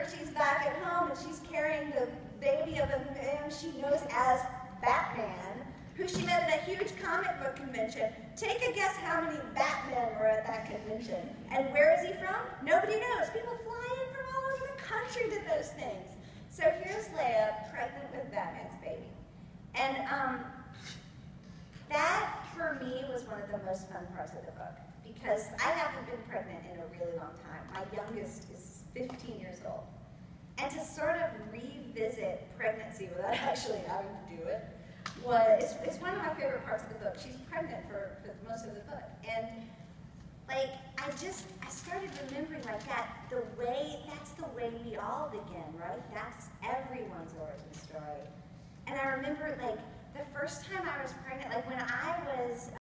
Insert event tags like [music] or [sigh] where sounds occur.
or she's back at home and she's carrying the baby of a man she knows as Batman, who she met at a huge comic book convention. Take a guess how many Batmen were at that convention. And where is he from? Nobody knows. People fly in from all over the country to those things. So here's Leia pregnant with Batman's baby. And um, that, for me, was one of the most fun parts of the book because I haven't been pregnant in a really long time. My youngest is 15 years old. And to sort of revisit pregnancy without [laughs] actually having to do it was, it's, it's one of my favorite parts of the book. She's pregnant for, for most of the book. And like, I just, I started remembering like that, the way, that's the way we all begin, right? That's everyone's origin story. And I remember like, the first time I was pregnant, like when I